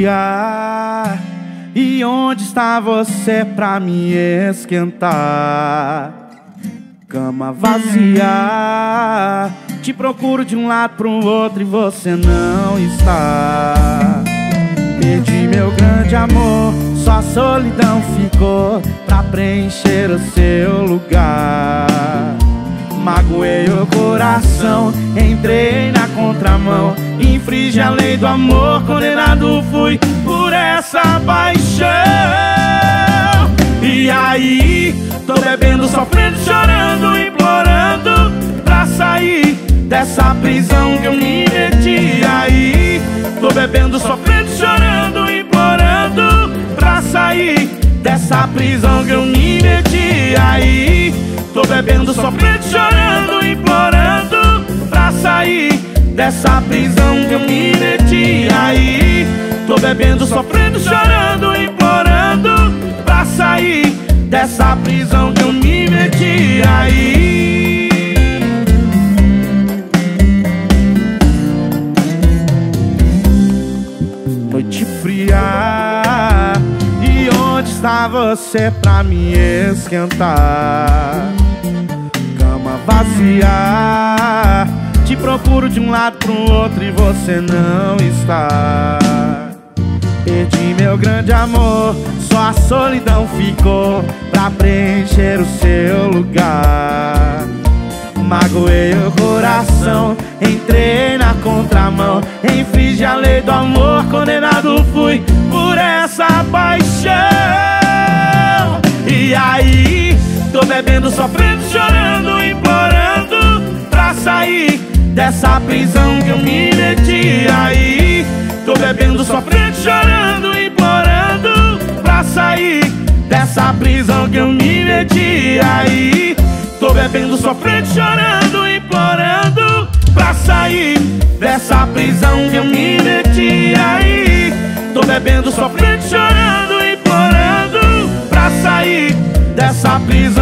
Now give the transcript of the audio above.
fria. E onde está você pra me esquentar? Cama vazia. Te procuro de um lado pro outro e você não está. Perdi meu grande amor, só solidão ficou pra preencher o seu lugar. Magoei o coração, entrei contramão, infringi a lei do amor, condenado fui por essa paixão. E aí, tô bebendo, sofrendo, chorando, implorando pra sair dessa prisão que eu me meti. Aí, tô bebendo, sofrendo, chorando, implorando pra sair dessa prisão que eu me meti. Aí, tô bebendo, sofrendo, dessa prisão que eu me meti. Aí, tô bebendo, sofrendo, chorando, implorando pra sair dessa prisão que eu me meti. Aí. noite fria E onde está você pra me esquentar? Cama vazia Te procuro de um lado pro outro e você não está. Perdi meu grande amor Só a solidão ficou Pra preencher o seu lugar. Magoei o coração, entrei na contramão Infringi a lei do amor, condenado fui por essa paixão. E aí, tô bebendo, sofrendo, chorando, implorando Pra sair dessa prisão que eu me meti Aí, tô bebendo, sofrendo, chorando, implorando Pra sair dessa prisão que eu me meti Aí. Tô bebendo, sofrendo, chorando, implorando Pra sair dessa prisão que eu me meti aí. Tô bebendo, sofrendo, chorando, implorando Pra sair dessa prisão